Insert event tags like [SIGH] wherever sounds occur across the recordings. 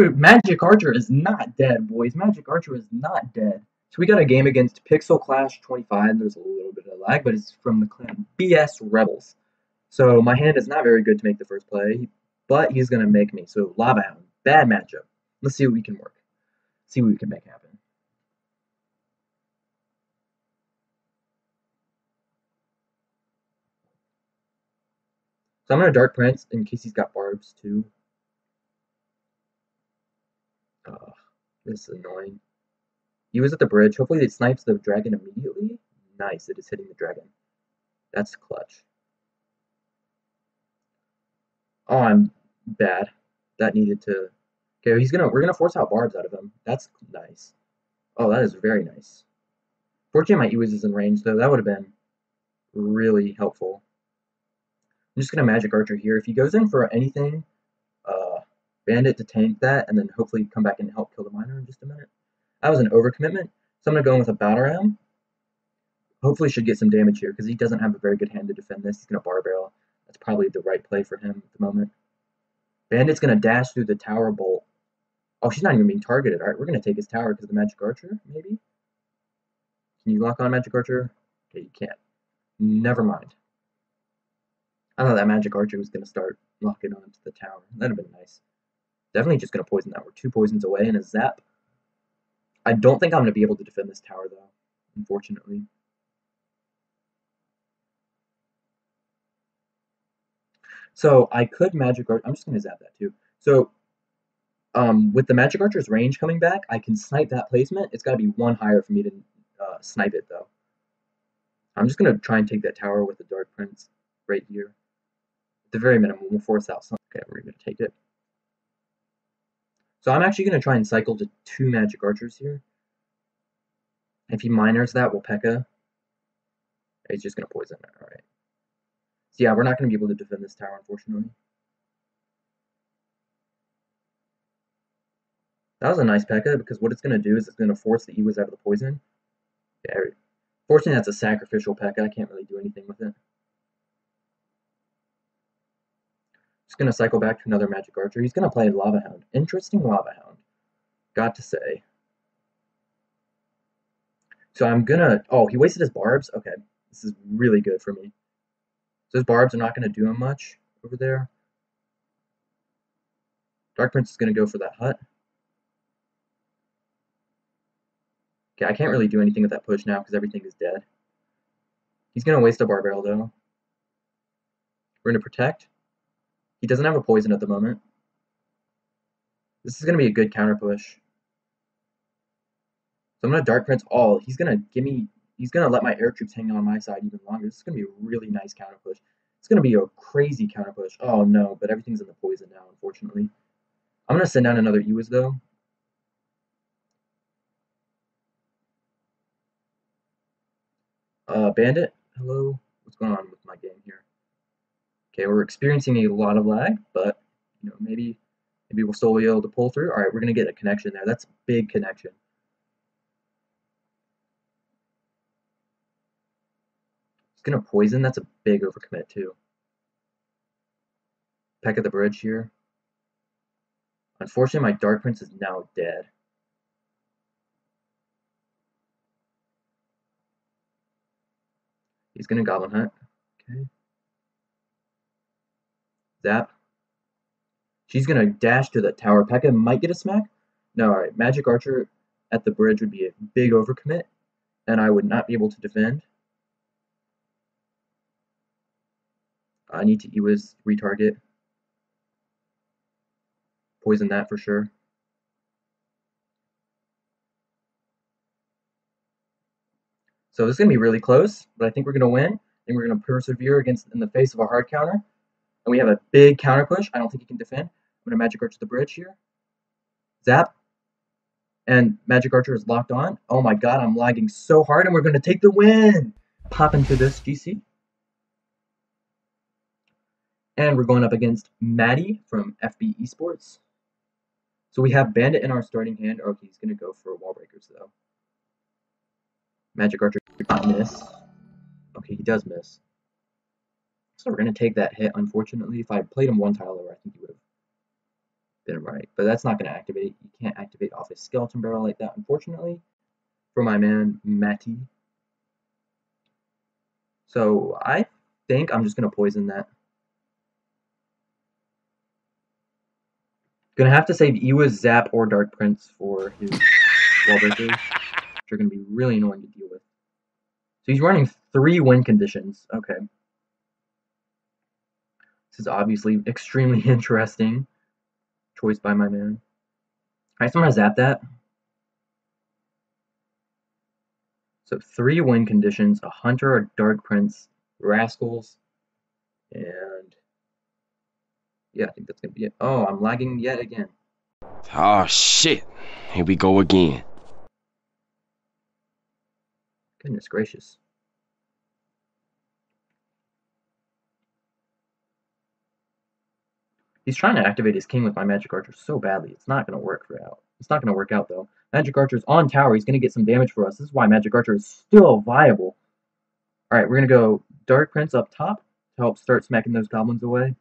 Magic Archer is not dead, boys. Magic Archer is not dead. So we got a game against Pixel Clash 25. There's a little bit of lag, but it's from the clan BS Rebels. So my hand is not very good to make the first play, but he's going to make me. So Lava Hound, bad matchup. Let's see what we can work. See what we can make happen. So I'm going to Dark Prince in case he's got barbs too. Uh, this is annoying. He was at the bridge. Hopefully it snipes the dragon immediately. Nice, it is hitting the dragon. That's clutch. Oh, I'm bad. That needed to... Okay, he's gonna... We're gonna force out barbs out of him. That's nice. Oh, that is very nice. Fortunately, my Ewiz is in range, though. That would have been really helpful. I'm just gonna Magic Archer here. If he goes in for anything, Bandit to tank that, and then hopefully come back and help kill the Miner in just a minute. That was an overcommitment, so I'm gonna go in with a Battle Ram. Hopefully should get some damage here, because he doesn't have a very good hand to defend this. He's gonna Barb Barrel. That's probably the right play for him at the moment. Bandit's gonna dash through the Tower Bolt. Oh, she's not even being targeted. Alright, we're gonna take his tower because the Magic Archer, maybe? Can you lock on Magic Archer? Okay, you can't. Never mind. I thought that magic archer was going to start locking onto the tower. That'd have been nice. Definitely just going to poison that. We're two poisons away and a zap. I don't think I'm going to be able to defend this tower, though, unfortunately. So I could magic archer. I'm just going to zap that, too. So um, with the magic archer's range coming back, I can snipe that placement. It's got to be one higher for me to uh, snipe it, though. I'm just going to try and take that tower with the Dark Prince right here At the very minimum, we'll force out something. Okay, we're going to take it. So I'm actually going to try and cycle to two magic archers here. If he miners that, we'll P.E.K.K.A. He's just going to poison it. Alright. So yeah, we're not going to be able to defend this tower, unfortunately. That was a nice P.E.K.K.A. because what it's going to do is it's going to force the Ewiz out of the poison. Yeah, fortunately that's a sacrificial P.E.K.K.A. I can't really do anything with it. Just going to cycle back to another Magic Archer. He's going to play Lava Hound. Interesting Lava Hound. Got to say. So I'm going to... Oh, he wasted his barbs? Okay. This is really good for me. So his barbs are not going to do him much over there. Dark Prince is going to go for that hut. Okay, I can't really do anything with that push now because everything is dead. He's going to waste a barb barrel, though. We're going to protect. He doesn't have a poison at the moment. This is going to be a good counter push. So I'm going to Dark Prince all. He's going to give me... He's going to let my air troops hang on my side even longer. This is going to be a really nice counter push. It's going to be a crazy counter push. Oh, no, but everything's in the poison now, unfortunately. I'm going to send down another Ewiz, though. Uh, Bandit, hello? What's going on with my game here? Okay, we're experiencing a lot of lag, but you know maybe maybe we'll still be able to pull through. All right, we're gonna get a connection there. That's a big connection. It's gonna poison. That's a big overcommit too. P.E.K.K.A at the bridge here. Unfortunately, my Dark Prince is now dead. He's gonna Goblin Hut. Okay. Zap. She's going to dash to the tower. P.E.K.K.A. might get a smack. No, alright. Magic Archer at the bridge would be a big overcommit, and I would not be able to defend. I need to Ewis retarget. Poison that for sure. So this is going to be really close, but I think we're going to win. I think we're going to persevere against in the face of a hard counter. And we have a big counter push. I don't think he can defend. I'm going to Magic Archer the bridge here. Zap. And Magic Archer is locked on. Oh my god, I'm lagging so hard, and we're going to take the win! Pop into this GC. And we're going up against Maddie from FB Esports. So we have Bandit in our starting hand. Okay, he's going to go for wall breakers, though. Magic Archer did not miss. Okay, he does miss. So we're going to take that hit, unfortunately. If I played him one tile over, I think he would have been right. But that's not going to activate. You can't activate off a skeleton barrel like that, unfortunately, for my man Matty. So I think I'm just going to poison that. Gonna have to save Ewiz, Zap, or Dark Prince for his wall breakers, which are gonna be really annoying to deal with. So he's running three win conditions. Okay. This is obviously extremely [LAUGHS] interesting. Choice by my man. Alright, so I'm gonna zap that. So three win conditions, a hunter, a dark prince, rascals, and yeah, I think that's gonna be it. Oh, I'm lagging yet again. Oh shit. Here we go again. Goodness gracious. He's trying to activate his king with my magic archer so badly. It's not going to work for out. It's not going to work out though. Magic Archer's on tower. He's going to get some damage for us. This is why Magic Archer is still viable. All right, we're going to go Dark Prince up top to help start smacking those goblins away.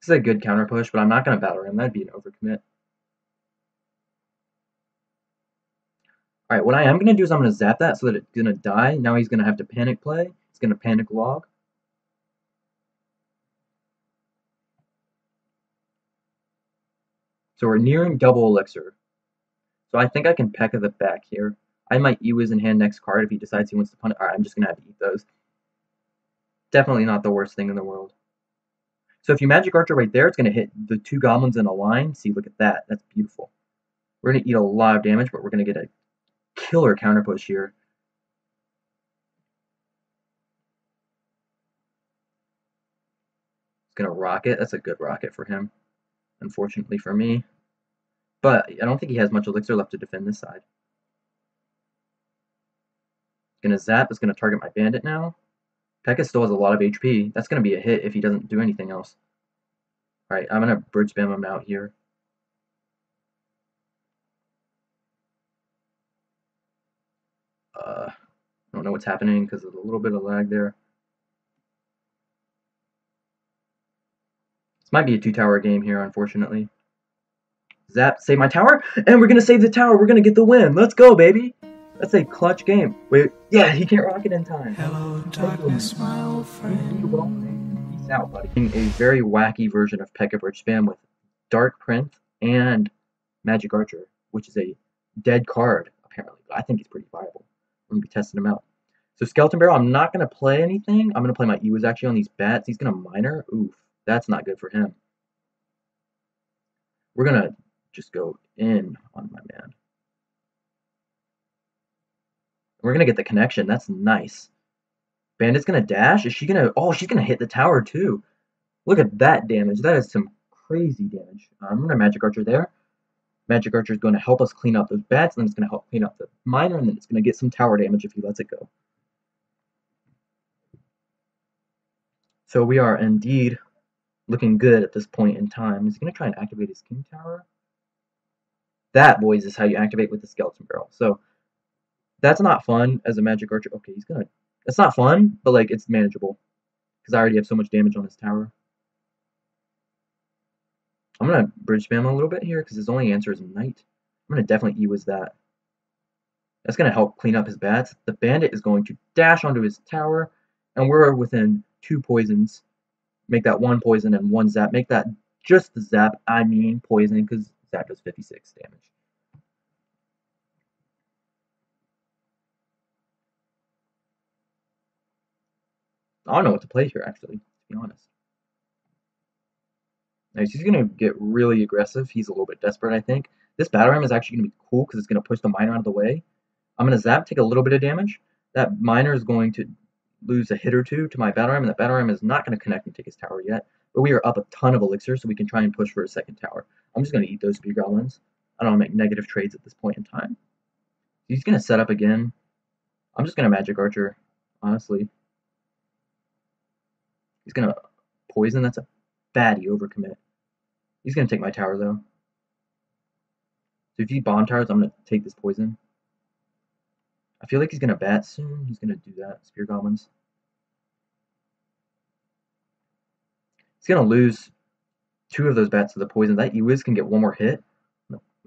This is a good counter push, but I'm not going to battle him. That'd be an overcommit. Alright, what I am going to do is I'm going to zap that so that it's going to die. Now he's going to have to panic play. He's going to panic log. So we're nearing double elixir. So I think I can P.E.K.K.A the back here. I might Ewiz in hand next card if he decides he wants to punish. Alright, I'm just going to have to eat those. Definitely not the worst thing in the world. So if you Magic Archer right there, it's going to hit the two goblins in a line. See, look at that. That's beautiful. We're going to eat a lot of damage, but we're going to get a killer counter push here. It's going to rocket. That's a good rocket for him, unfortunately for me. But I don't think he has much elixir left to defend this side. To zap. It's going to target my bandit now. P.E.K.K.A still has a lot of HP. That's to be a hit if he doesn't do anything else. Alright, I'm to bridge spam him out here. Uh, I don't know what's happening because of a little bit of lag there. Might be a two-tower game here, unfortunately. Zap, save my tower, and we're going to save the tower. We're going to get the win. Let's go, baby. That's a clutch game. Wait, yeah, he can't rocket in time. Hello, darkness, my old friend. Peace out, buddy. A very wacky version of P.E.K.K.A Bridge Spam with Dark Prince and Magic Archer, which is a dead card, apparently. But I think he's pretty viable. I'm going to be testing him out. So Skeleton Barrel, I'm not going to play anything. I'm going to play my E was actually on these bats. He's going to miner. Oof, that's not good for him. We're going to just go in on my man. We're going to get the connection. That's nice. Bandit's going to dash. Is she going to... Oh, she's going to hit the tower, too. Look at that damage. That is some crazy damage. Uh, I'm going to Magic Archer there. Magic Archer is going to help us clean up those bats, and then it's going to help clean up the miner, and then it's going to get some tower damage if he lets it go. So we are indeed looking good at this point in time. He's going to try and activate his King Tower. That, boys, is how you activate with the Skeleton Barrel. So that's not fun as a magic archer. Okay, he's gonna. It's not fun, but like it's manageable because I already have so much damage on his tower. I'm gonna bridge spam a little bit here because his only answer is knight. I'm gonna definitely Ewiz that. That's gonna help clean up his bats. The bandit is going to dash onto his tower, and we're within two poisons. Make that one poison and one zap. Make that just the zap. I mean poison because zap does 56 damage. I don't know what to play here, actually, to be honest. Nice. He's going to get really aggressive. He's a little bit desperate, I think. This Battle Ram is actually going to be cool because it's going to push the Miner out of the way. I'm going to zap, take a little bit of damage. That Miner is going to lose a hit or two to my Battle Ram, and the Battle Ram is not going to connect and take his tower yet. But we are up a ton of Elixir, so we can try and push for a second tower. I'm just going to eat those Spear Goblins. I don't want to make negative trades at this point in time. He's going to set up again. I'm just going to Magic Archer, honestly. He's gonna poison. That's a baddie overcommit. He's gonna take my tower though. So if he bomb towers, I'm gonna take this poison. I feel like he's gonna bat soon. He's gonna do that. Spear goblins. He's gonna lose two of those bats to the poison. That Ewiz can get one more hit.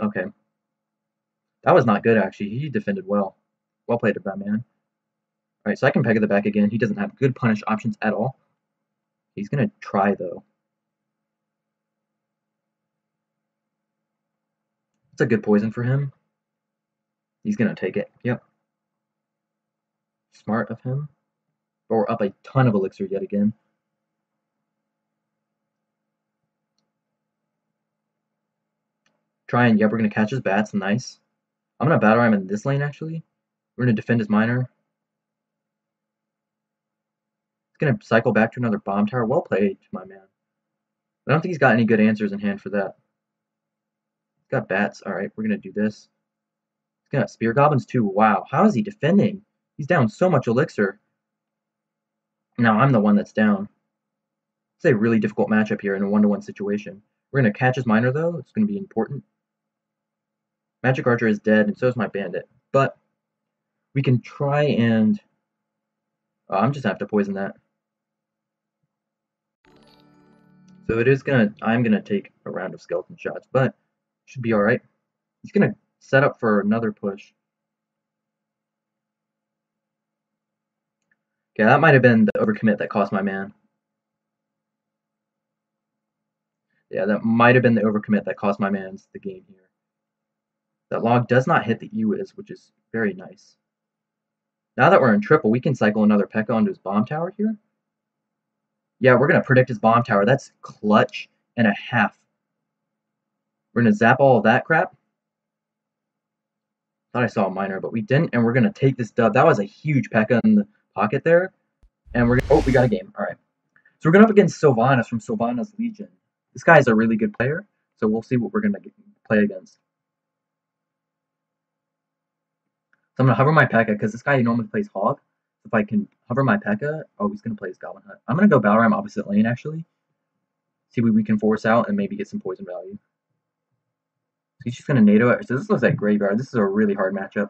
Okay. That was not good, actually. He defended well. Well played, Batman. Alright, so I can P.E.K.K.A at the back again. He doesn't have good punish options at all. He's going to try, though. It's a good poison for him. He's going to take it. Yep. Smart of him. But we're up a ton of elixir yet again. Try and, yep, we're going to catch his bats. Nice. I'm going to battle him in this lane, actually. We're going to defend his miner. He's going to cycle back to another bomb tower. Well played, my man. I don't think he's got any good answers in hand for that. He's got bats. Alright, we're going to do this. He's got spear goblins too. Wow, how is he defending? He's down so much elixir. Now I'm the one that's down. It's a really difficult matchup here in a one-to-one -one situation. We're going to catch his miner, though. It's going to be important. Magic Archer is dead, and so is my bandit. But we can try and... Oh, I'm just going to have to poison that. So it is going to... I'm going to take a round of skeleton shots, but should be alright. He's going to set up for another push. Okay, that might have been the overcommit that cost my man. Yeah, that might have been the overcommit that cost my man's the game here. That log does not hit the Ewiz, which is very nice. Now that we're in triple, we can cycle another P.E.K.K.A onto his bomb tower here. Yeah, we're going to predict his bomb tower. That's clutch and a half. We're going to zap all of that crap. Thought I saw a miner, but we didn't, and we're going to take this dub. That was a huge P.E.K.K.A in the pocket there. And we're Oh, we got a game. All right. So we're going up against Sylvanas from Sylvanas Legion. This guy is a really good player, so we'll see what we're going to play against. So I'm going to hover my P.E.K.K.A because this guy normally plays Hog. If I can hover my P.E.K.K.A, oh, he's going to play his Goblin Hut. I'm going to go Battle Ram opposite lane, actually. See what we can force out and maybe get some poison value. So he's just going to Nado it. So this looks like Graveyard. This is a really hard matchup.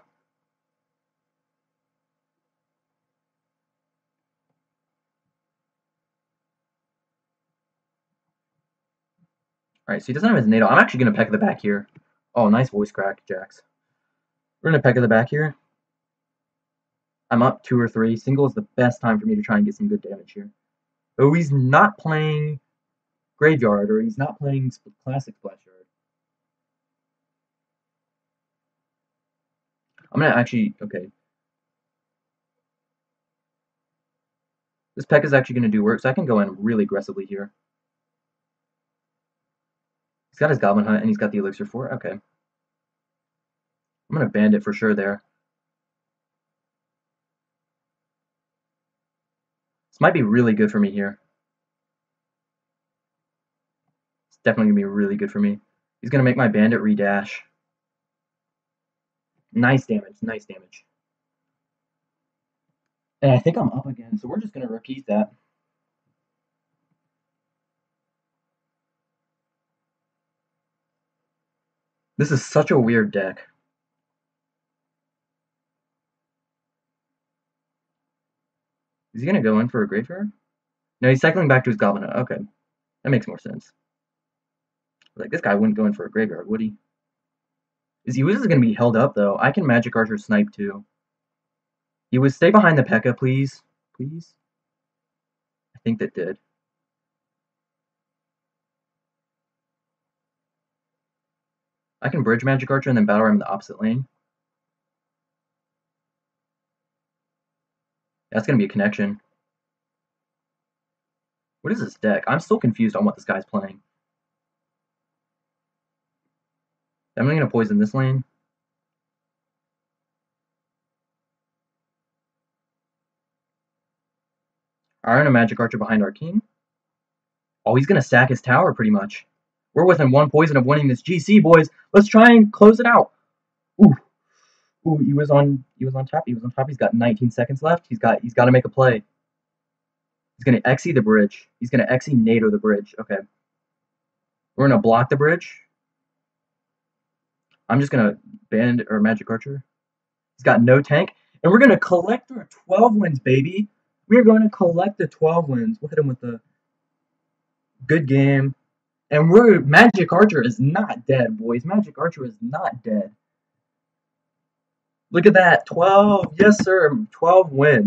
Alright, so he doesn't have his Nado. I'm actually going to P.E.K.K.A the back here. Oh, nice voice crack, Jax. We're going to P.E.K.K.A at the back here. I'm up two or three. Single is the best time for me to try and get some good damage here. Oh, he's not playing Graveyard, or he's not playing Classic Splash Yard. I'm going to actually... Okay. This P.E.K.K.A is actually going to do work, so I can go in really aggressively here. He's got his Goblin Hut, and he's got the Elixir for it. Okay. I'm going to Bandit for sure there. This might be really good for me here. It's definitely going to be really good for me. He's going to make my Bandit redash. Nice damage, nice damage. And I think I'm up again, so we're just going to repeat that. This is such a weird deck. Is he going to go in for a Graveyard? No, he's cycling back to his Goblin. Okay. That makes more sense. Like, this guy wouldn't go in for a Graveyard, would he? Is he was going to be held up, though. I can Magic Archer snipe, too. He would stay behind the P.E.K.K.A, please. Please? I think that did. I can bridge Magic Archer and then Battle Ram in the opposite lane. That's going to be a connection. What is this deck? I'm still confused on what this guy's playing. I'm going to poison this lane. Iron a Magic Archer behind our king. Oh, he's going to stack his tower pretty much. We're within one poison of winning this GC, boys. Let's try and close it out. Ooh. Ooh, he was on he was on top. He was on top. He's got 19 seconds left. He's got he's got to make a play. He's gonna exy the bridge. He's gonna exy Nado the bridge. Okay. We're gonna block the bridge. I'm just gonna band or magic archer. He's got no tank. And we're gonna collect our 12 wins, baby. We are going to collect the 12 wins. We'll hit him with the Good game. And we're Magic Archer is not dead, boys. Magic Archer is not dead. Look at that. 12. Yes, sir. 12 wins.